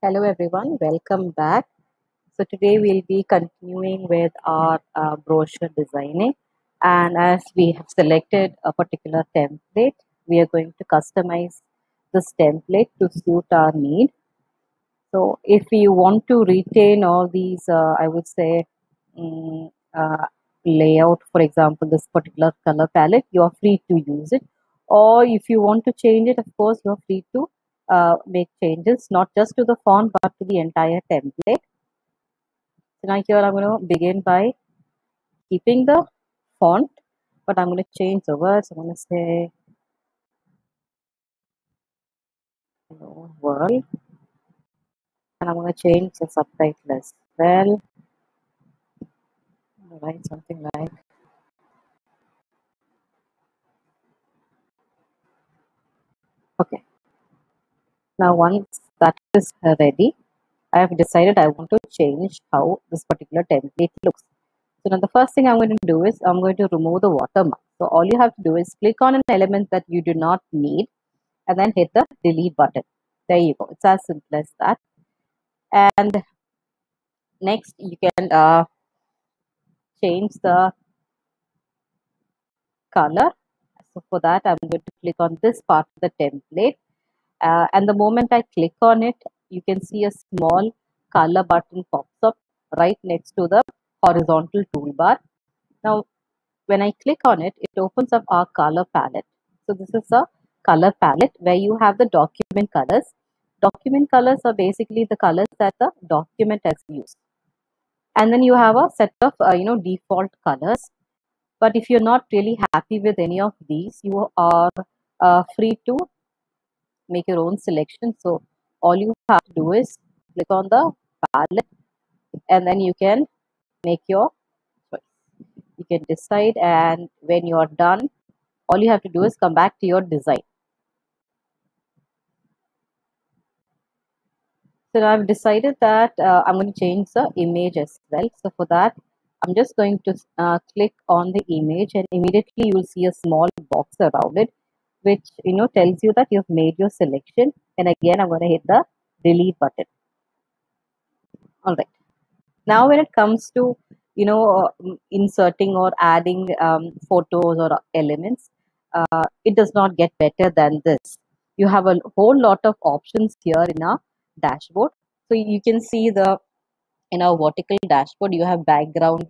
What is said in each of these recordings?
Hello everyone, welcome back. So today we'll be continuing with our uh, brochure designing and as we have selected a particular template, we are going to customize this template to suit our need. So if you want to retain all these, uh, I would say, um, uh, layout, for example, this particular color palette, you are free to use it. Or if you want to change it, of course, you are free to uh, make changes not just to the font but to the entire template. So now here I'm going to begin by keeping the font but I'm going to change the words. I'm going to say world and I'm going to change the subtitle as well. Write something like now once that is ready I have decided I want to change how this particular template looks. So now the first thing I'm going to do is I'm going to remove the watermark. So all you have to do is click on an element that you do not need and then hit the delete button. There you go. It's as simple as that. And next you can uh, change the color. So for that I'm going to click on this part of the template uh, and the moment I click on it you can see a small color button pops up right next to the horizontal toolbar. Now, when I click on it, it opens up our color palette. So this is a color palette where you have the document colors. Document colors are basically the colors that the document has used. And then you have a set of, uh, you know, default colors. But if you're not really happy with any of these, you are uh, free to make your own selection. So all you have to do is click on the palette and then you can make your choice. You can decide and when you are done, all you have to do is come back to your design. So I've decided that uh, I'm going to change the image as well. So for that, I'm just going to uh, click on the image and immediately you will see a small box around it which you know tells you that you've made your selection. And again I'm going to hit the delete button. All right. Now when it comes to you know inserting or adding um, photos or elements uh, it does not get better than this. You have a whole lot of options here in our dashboard. So you can see the in our vertical dashboard you have background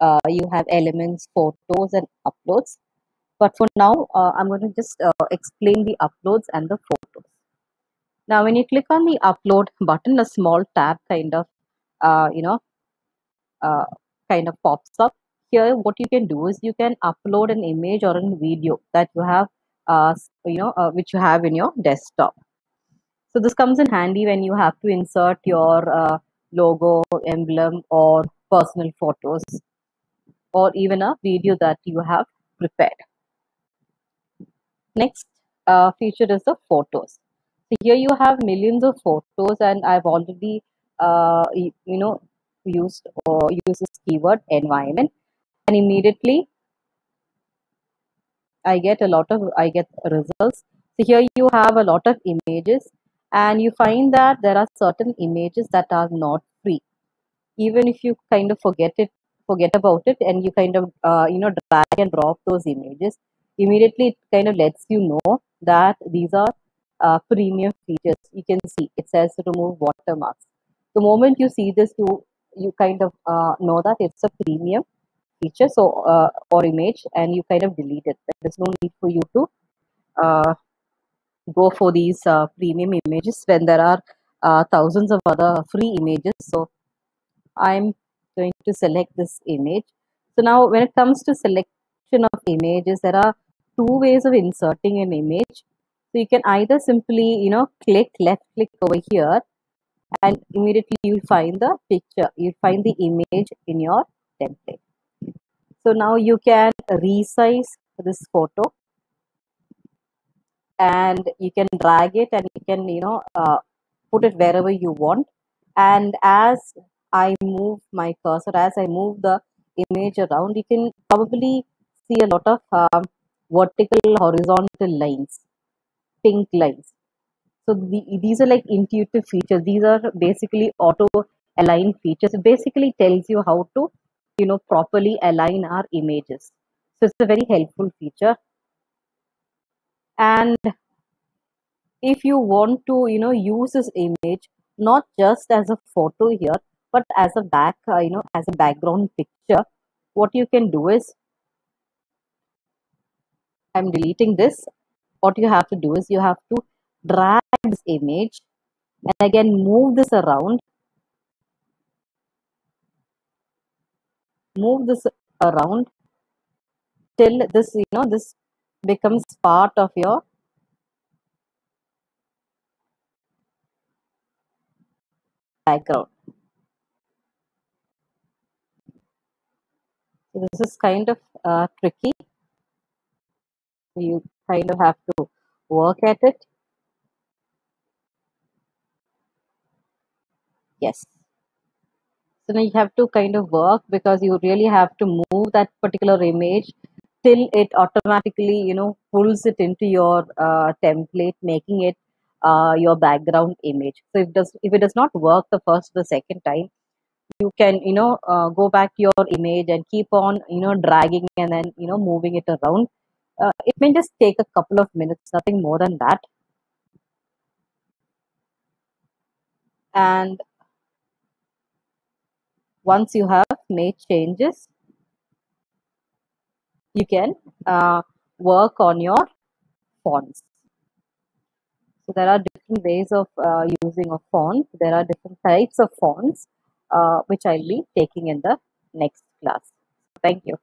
uh, you have elements photos and uploads but for now, uh, I'm going to just uh, explain the uploads and the photos. Now, when you click on the upload button, a small tab kind of, uh, you know, uh, kind of pops up. Here, what you can do is you can upload an image or a video that you have, uh, you know, uh, which you have in your desktop. So this comes in handy when you have to insert your logo, emblem, or personal photos, or even a video that you have prepared. Next uh, feature is the photos. So here you have millions of photos and I've already, uh, you, know, used or used this keyword environment and immediately I get a lot of, I get results. So here you have a lot of images and you find that there are certain images that are not free. Even if you kind of forget it, forget about it and you kind of, uh, you know, drag and drop those images, immediately it kind of lets you know that these are uh, premium features. You can see it says remove watermarks. The moment you see this, you you kind of uh, know that it's a premium feature, so uh, or image, and you kind of delete it. There's no need for you to uh, go for these uh, premium images when there are uh, thousands of other free images. So I'm going to select this image. So now when it comes to of images, there are two ways of inserting an image. So you can either simply, you know, click left click over here and immediately you'll find the picture, you'll find the image in your template. So now you can resize this photo and you can drag it and you can, you know, uh, put it wherever you want. And as I move my cursor, as I move the image around, you can probably see a lot of um, vertical horizontal lines pink lines. So the, these are like intuitive features. These are basically auto align features. It basically tells you how to you know properly align our images. So it's a very helpful feature. And if you want to you know use this image not just as a photo here but as a back uh, you know as a background picture what you can do is i'm deleting this. What you have to do is you have to drag this image and again move this around. Move this around till this you know this becomes part of your background. This is kind of uh, tricky you kind of have to work at it. Yes. So now you have to kind of work because you really have to move that particular image till it automatically you know pulls it into your uh, template making it uh, your background image. So if does if it does not work the first the second time you can you know uh, go back to your image and keep on you know dragging and then you know moving it around uh, it may just take a couple of minutes nothing more than that. And once you have made changes you can uh, work on your fonts. So there are different ways of uh, using a font. There are different types of fonts uh, which i'll be taking in the next class. Thank you